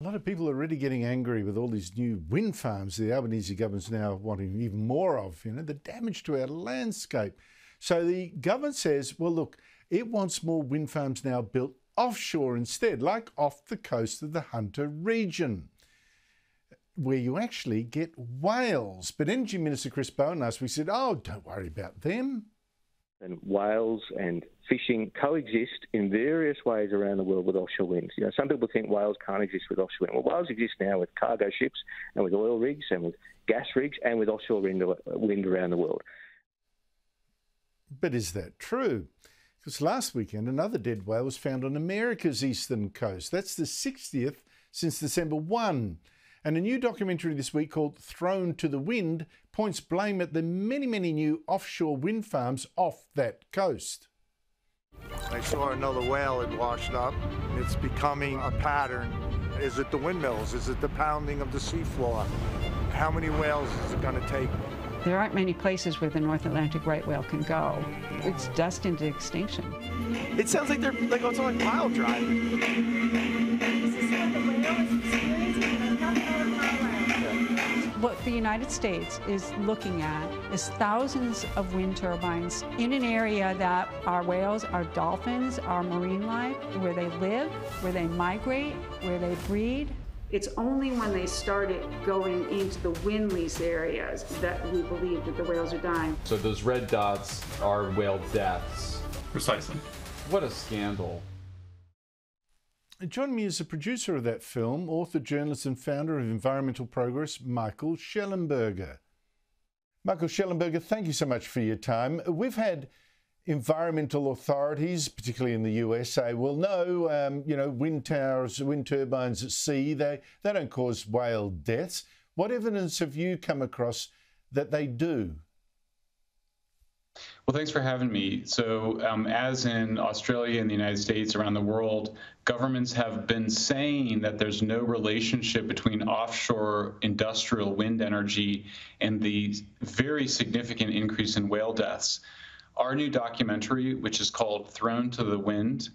A lot of people are really getting angry with all these new wind farms the Albanese government's now wanting even more of, you know, the damage to our landscape. So the government says, well, look, it wants more wind farms now built offshore instead, like off the coast of the Hunter region, where you actually get whales. But Energy Minister Chris Bowen last week said, oh, don't worry about them and whales and fishing coexist in various ways around the world with offshore wind. You know, some people think whales can't exist with offshore wind. Well, whales exist now with cargo ships and with oil rigs and with gas rigs and with offshore wind, wind around the world. But is that true? Because last weekend another dead whale was found on America's eastern coast. That's the 60th since December 1. And a new documentary this week called Thrown to the Wind points blame at the many, many new offshore wind farms off that coast. I saw another whale had washed up. It's becoming a pattern. Is it the windmills? Is it the pounding of the seafloor? How many whales is it going to take? There aren't many places where the North Atlantic right whale can go. It's destined to extinction. It sounds like they're like oh, it's like pile driving. United States is looking at is thousands of wind turbines in an area that our whales, our dolphins, our marine life, where they live, where they migrate, where they breed. It's only when they started going into the wind lease areas that we believe that the whales are dying. So those red dots are whale deaths. Precisely. What a scandal. Joining me is the producer of that film, author, journalist, and founder of Environmental Progress, Michael Shellenberger. Michael Shellenberger, thank you so much for your time. We've had environmental authorities, particularly in the US, say, well, no, um, you know, wind towers, wind turbines at sea, they, they don't cause whale deaths. What evidence have you come across that they do? Well, thanks for having me. So, um, as in Australia and the United States, around the world, governments have been saying that there's no relationship between offshore industrial wind energy and the very significant increase in whale deaths. Our new documentary, which is called Thrown to the Wind,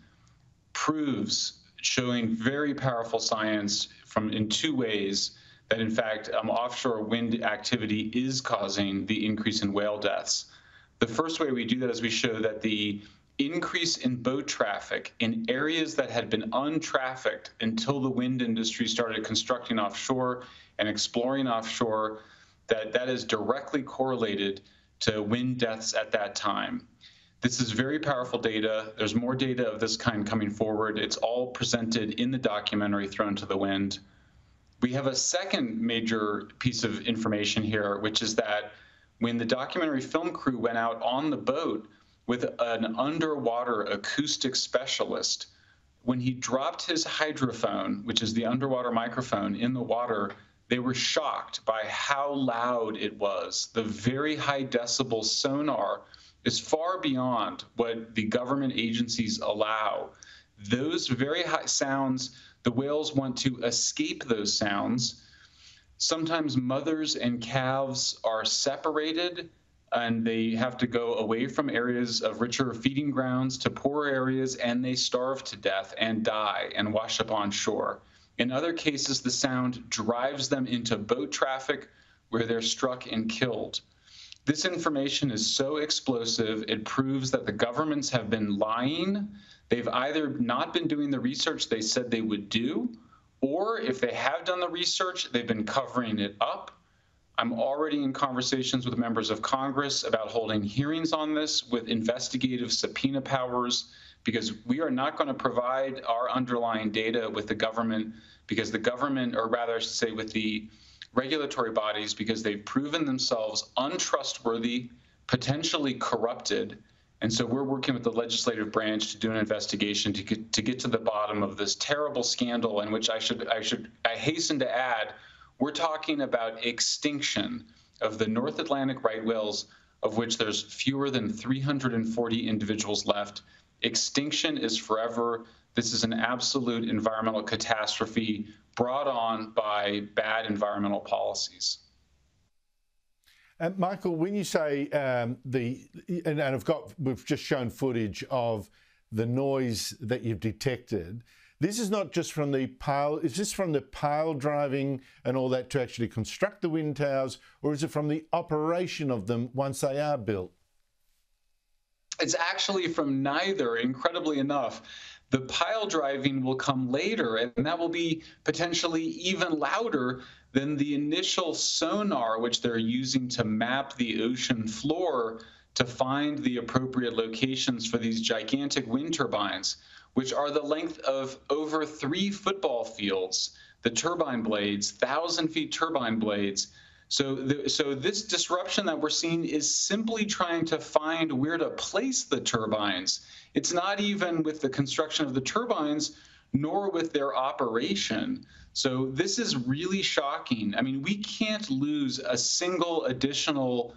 proves, showing very powerful science from in two ways that in fact um, offshore wind activity is causing the increase in whale deaths. The first way we do that is we show that the increase in boat traffic in areas that had been untrafficked until the wind industry started constructing offshore and exploring offshore, that that is directly correlated to wind deaths at that time. This is very powerful data. There's more data of this kind coming forward. It's all presented in the documentary Thrown to the Wind. We have a second major piece of information here, which is that when the documentary film crew went out on the boat with an underwater acoustic specialist, when he dropped his hydrophone, which is the underwater microphone, in the water, they were shocked by how loud it was. The very high decibel sonar is far beyond what the government agencies allow. Those very high sounds, the whales want to escape those sounds Sometimes mothers and calves are separated and they have to go away from areas of richer feeding grounds to poorer areas and they starve to death and die and wash up on shore. In other cases, the sound drives them into boat traffic where they're struck and killed. This information is so explosive, it proves that the governments have been lying. They've either not been doing the research they said they would do, or if they have done the research, they've been covering it up. I'm already in conversations with members of Congress about holding hearings on this with investigative subpoena powers because we are not going to provide our underlying data with the government because the government, or rather, I should say, with the regulatory bodies, because they've proven themselves untrustworthy, potentially corrupted, and so we're working with the legislative branch to do an investigation to get, to get to the bottom of this terrible scandal in which I should I should I hasten to add we're talking about extinction of the North Atlantic right whales of which there's fewer than 340 individuals left. Extinction is forever. This is an absolute environmental catastrophe brought on by bad environmental policies. Uh, Michael, when you say um, the, and, and I've got, we've just shown footage of the noise that you've detected. this is not just from the pile, is this from the pile driving and all that to actually construct the wind towers, or is it from the operation of them once they are built? It's actually from neither, incredibly enough. The pile driving will come later, and that will be potentially even louder than the initial sonar, which they're using to map the ocean floor to find the appropriate locations for these gigantic wind turbines, which are the length of over three football fields. The turbine blades, thousand feet turbine blades. So, the, so this disruption that we're seeing is simply trying to find where to place the turbines. It's not even with the construction of the turbines, nor with their operation. So this is really shocking. I mean, we can't lose a single additional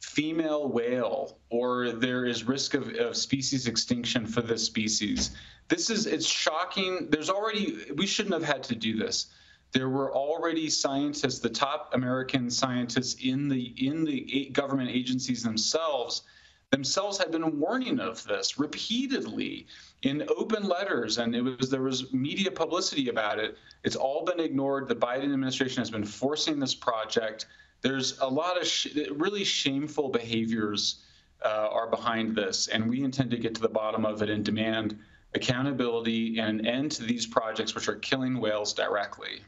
female whale or there is risk of, of species extinction for this species. This is, it's shocking. There's already, we shouldn't have had to do this. There were already scientists, the top American scientists in the in the government agencies themselves, themselves had been warning of this repeatedly in open letters, and it was there was media publicity about it. It's all been ignored. The Biden administration has been forcing this project. There's a lot of sh- really shameful behaviors uh, are behind this, and we intend to get to the bottom of it and demand accountability and an end to these projects which are killing whales directly.